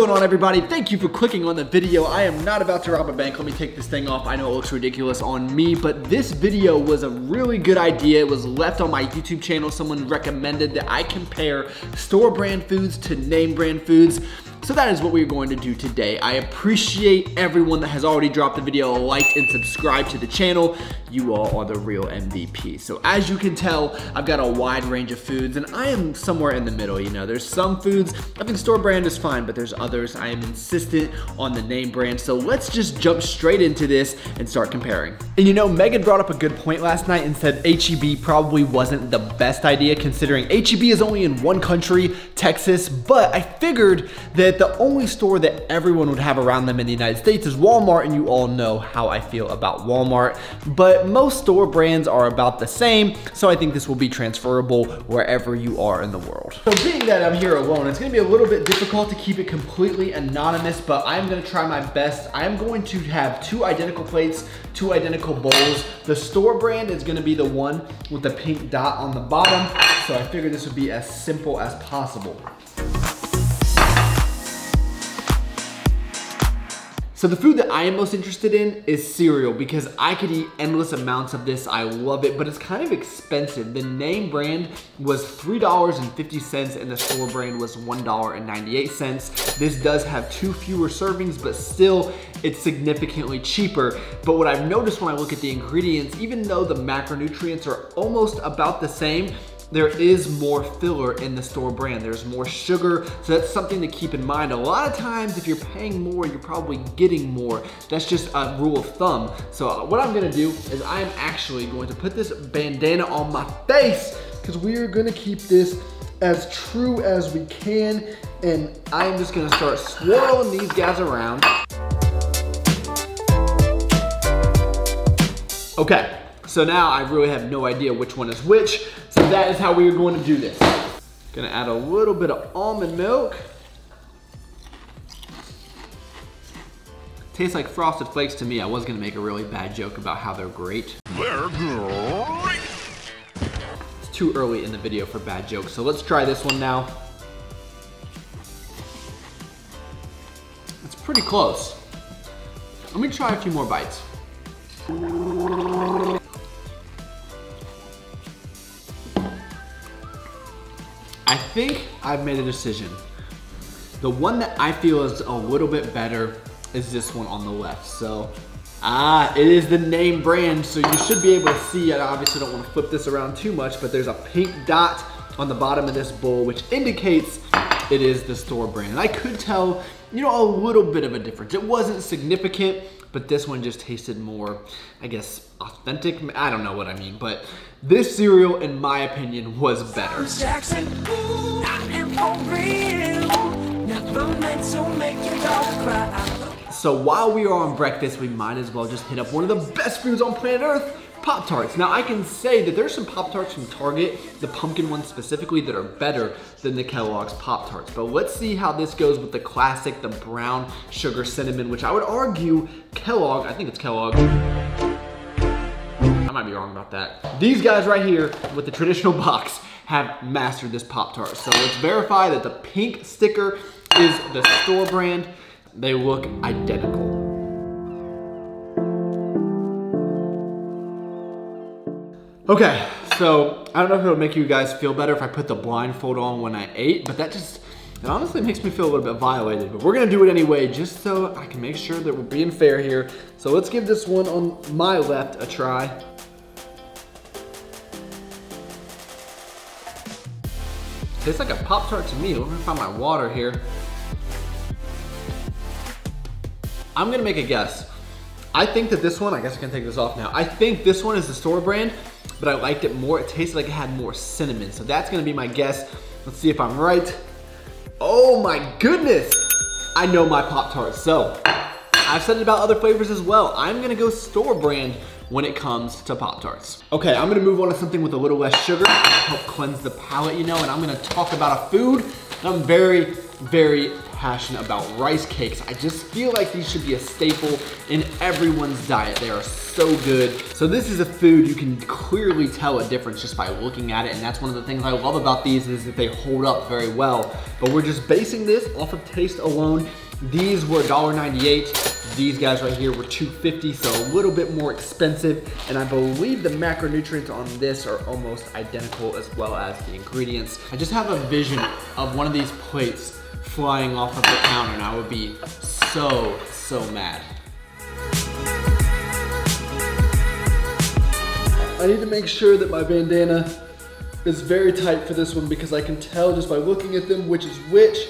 Going on everybody? Thank you for clicking on the video. I am not about to rob a bank. Let me take this thing off. I know it looks ridiculous on me, but this video was a really good idea. It was left on my YouTube channel. Someone recommended that I compare store brand foods to name brand foods. So that is what we're going to do today. I appreciate everyone that has already dropped the video a like and subscribe to the channel. You all are the real MVP. So as you can tell, I've got a wide range of foods and I am somewhere in the middle, you know. There's some foods, I think store brand is fine, but there's others I am insistent on the name brand. So let's just jump straight into this and start comparing. And you know, Megan brought up a good point last night and said HEB probably wasn't the best idea considering HEB is only in one country, Texas, but I figured that that the only store that everyone would have around them in the United States is Walmart, and you all know how I feel about Walmart. But most store brands are about the same, so I think this will be transferable wherever you are in the world. So being that I'm here alone, it's gonna be a little bit difficult to keep it completely anonymous, but I'm gonna try my best. I'm going to have two identical plates, two identical bowls. The store brand is gonna be the one with the pink dot on the bottom, so I figured this would be as simple as possible. So the food that I am most interested in is cereal because I could eat endless amounts of this. I love it, but it's kind of expensive. The name brand was $3.50 and the store brand was $1.98. This does have two fewer servings, but still it's significantly cheaper. But what I've noticed when I look at the ingredients, even though the macronutrients are almost about the same, there is more filler in the store brand. There's more sugar, so that's something to keep in mind. A lot of times, if you're paying more, you're probably getting more. That's just a rule of thumb. So uh, what I'm gonna do is I'm actually going to put this bandana on my face because we are gonna keep this as true as we can. And I'm just gonna start swirling these guys around. Okay, so now I really have no idea which one is which. So that is how we are going to do this. Gonna add a little bit of almond milk. Tastes like Frosted Flakes to me. I was gonna make a really bad joke about how they're great. They're great. It's too early in the video for bad jokes, so let's try this one now. It's pretty close. Let me try a few more bites. I think I've made a decision. The one that I feel is a little bit better is this one on the left. So, ah, it is the name brand, so you should be able to see. I obviously don't want to flip this around too much, but there's a pink dot on the bottom of this bowl, which indicates it is the store brand. And I could tell, you know, a little bit of a difference. It wasn't significant, but this one just tasted more, I guess, authentic. I don't know what I mean, but this cereal, in my opinion, was better. Jackson, so while we are on breakfast, we might as well just hit up one of the best foods on planet Earth, Pop-Tarts. Now I can say that there's some Pop-Tarts from Target, the pumpkin ones specifically, that are better than the Kellogg's Pop-Tarts. But let's see how this goes with the classic, the brown sugar cinnamon, which I would argue Kellogg, I think it's Kellogg, I might be wrong about that. These guys right here with the traditional box have mastered this Pop-Tart. So let's verify that the pink sticker is the store brand. They look identical. Okay, so I don't know if it'll make you guys feel better if I put the blindfold on when I ate, but that just, it honestly makes me feel a little bit violated, but we're gonna do it anyway just so I can make sure that we're being fair here. So let's give this one on my left a try. Tastes like a Pop-Tart to me. Let me find my water here. I'm gonna make a guess. I think that this one, I guess I can take this off now. I think this one is the store brand but I liked it more. It tasted like it had more cinnamon. So that's gonna be my guess. Let's see if I'm right. Oh my goodness. I know my Pop-Tarts. So I've said it about other flavors as well. I'm gonna go store brand when it comes to Pop-Tarts. Okay, I'm gonna move on to something with a little less sugar, help cleanse the palate, you know, and I'm gonna talk about a food I'm very very passionate about rice cakes. I just feel like these should be a staple in everyone's diet. They are so good. So this is a food you can clearly tell a difference just by looking at it. And that's one of the things I love about these is that they hold up very well. But we're just basing this off of taste alone. These were $1.98. These guys right here were $2.50, so a little bit more expensive. And I believe the macronutrients on this are almost identical as well as the ingredients. I just have a vision of one of these plates flying off of the counter and I would be so, so mad. I need to make sure that my bandana is very tight for this one because I can tell just by looking at them which is which.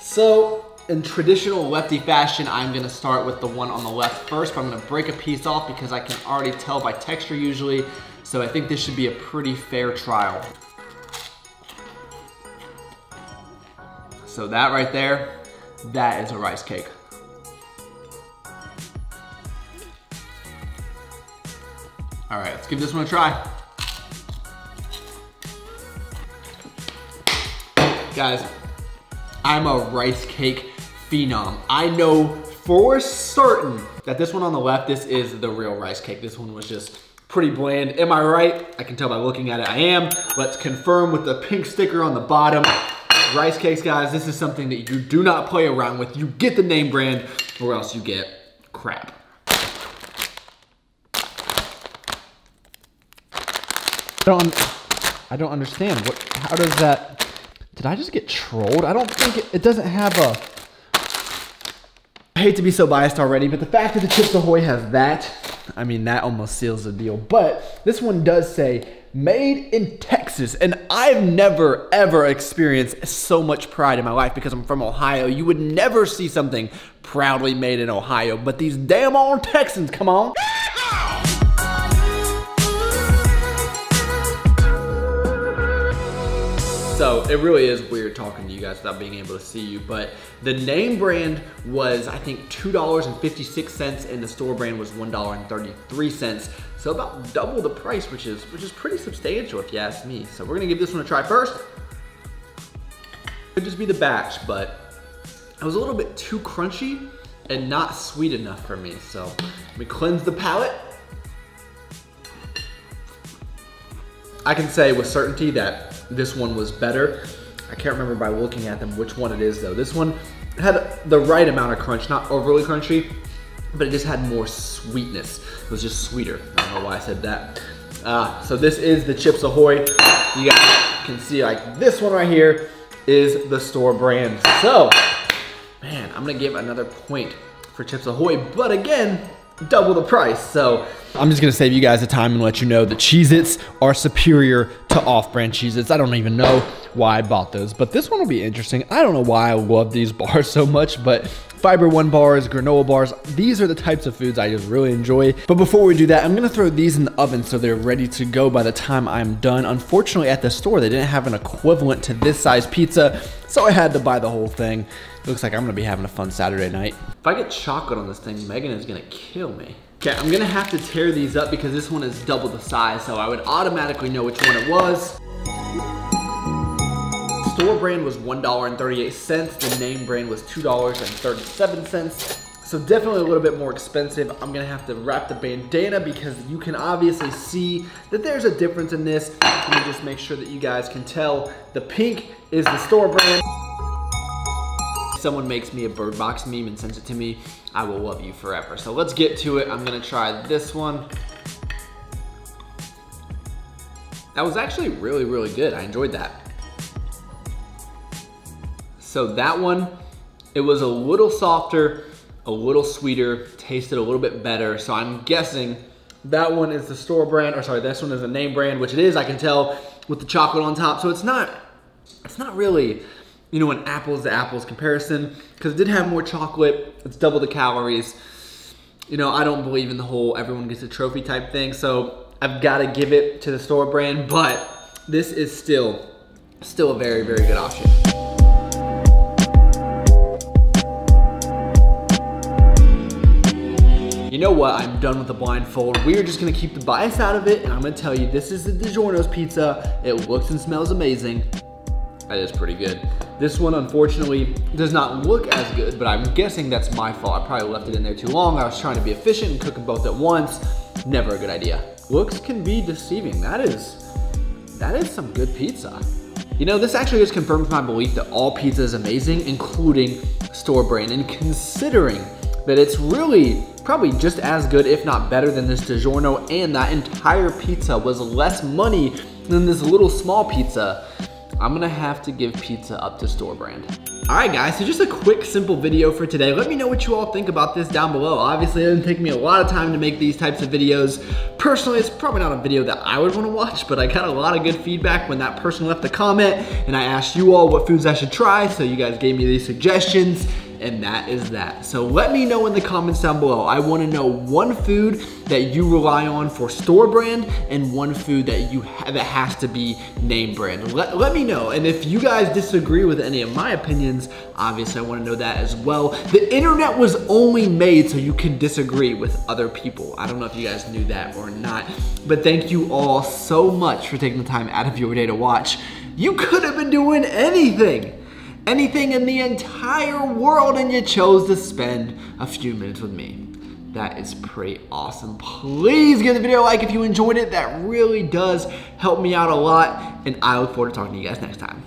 So in traditional lefty fashion, I'm gonna start with the one on the left first, but I'm gonna break a piece off because I can already tell by texture usually. So I think this should be a pretty fair trial. So that right there, that is a rice cake. All right, let's give this one a try. Guys, I'm a rice cake phenom. I know for certain that this one on the left, this is the real rice cake. This one was just pretty bland. Am I right? I can tell by looking at it I am. Let's confirm with the pink sticker on the bottom. Rice cakes, guys, this is something that you do not play around with. You get the name brand or else you get crap. I don't, I don't understand. What, how does that, did I just get trolled? I don't think it, it doesn't have a, I hate to be so biased already, but the fact that the Chips Ahoy has that, I mean, that almost seals the deal. But this one does say made in Texas. And I've never, ever experienced so much pride in my life because I'm from Ohio. You would never see something proudly made in Ohio, but these damn old Texans, come on. So it really is weird talking to you guys without being able to see you, but the name brand was, I think, $2.56 and the store brand was $1.33. So about double the price, which is, which is pretty substantial if you ask me. So we're gonna give this one a try first. Could just be the batch, but it was a little bit too crunchy and not sweet enough for me. So let me cleanse the palate. I can say with certainty that this one was better. I can't remember by looking at them which one it is though. This one had the right amount of crunch, not overly crunchy, but it just had more sweetness. It was just sweeter. I don't know why I said that. Uh, so this is the Chips Ahoy. You guys can see like this one right here is the store brand. So, man, I'm gonna give another point for Chips Ahoy, but again, double the price. So I'm just gonna save you guys the time and let you know that Cheez-Its are superior to off-brand Cheez-Its. I don't even know why I bought those, but this one will be interesting. I don't know why I love these bars so much, but Fiber One bars, granola bars, these are the types of foods I just really enjoy. But before we do that, I'm gonna throw these in the oven so they're ready to go by the time I'm done. Unfortunately, at the store, they didn't have an equivalent to this size pizza, so I had to buy the whole thing. Looks like I'm gonna be having a fun Saturday night. If I get chocolate on this thing, Megan is gonna kill me. Okay, I'm gonna have to tear these up because this one is double the size, so I would automatically know which one it was. Store brand was $1.38. The name brand was $2.37. So definitely a little bit more expensive. I'm gonna have to wrap the bandana because you can obviously see that there's a difference in this. Let me just make sure that you guys can tell. The pink is the store brand someone makes me a bird box meme and sends it to me, I will love you forever. So let's get to it. I'm gonna try this one. That was actually really, really good. I enjoyed that. So that one, it was a little softer, a little sweeter, tasted a little bit better. So I'm guessing that one is the store brand, or sorry, this one is a name brand, which it is, I can tell, with the chocolate on top. So it's not, it's not really you know, an apples to apples comparison because it did have more chocolate. It's double the calories. You know, I don't believe in the whole everyone gets a trophy type thing, so I've got to give it to the store brand, but this is still, still a very, very good option. You know what, I'm done with the blindfold. We are just gonna keep the bias out of it, and I'm gonna tell you, this is the DiGiorno's pizza. It looks and smells amazing. That is pretty good. This one, unfortunately, does not look as good, but I'm guessing that's my fault. I probably left it in there too long. I was trying to be efficient and cook them both at once. Never a good idea. Looks can be deceiving. That is, that is some good pizza. You know, this actually just confirms my belief that all pizza is amazing, including store brand. And considering that it's really probably just as good, if not better than this DiGiorno, and that entire pizza was less money than this little small pizza, I'm gonna have to give pizza up to store brand. All right guys, so just a quick simple video for today. Let me know what you all think about this down below. Obviously it didn't take me a lot of time to make these types of videos. Personally, it's probably not a video that I would wanna watch, but I got a lot of good feedback when that person left a comment and I asked you all what foods I should try, so you guys gave me these suggestions and that is that. So let me know in the comments down below. I wanna know one food that you rely on for store brand and one food that you have that has to be name brand. Let, let me know. And if you guys disagree with any of my opinions, obviously I wanna know that as well. The internet was only made so you can disagree with other people. I don't know if you guys knew that or not, but thank you all so much for taking the time out of your day to watch. You could have been doing anything anything in the entire world and you chose to spend a few minutes with me. That is pretty awesome. Please give the video a like if you enjoyed it. That really does help me out a lot. And I look forward to talking to you guys next time.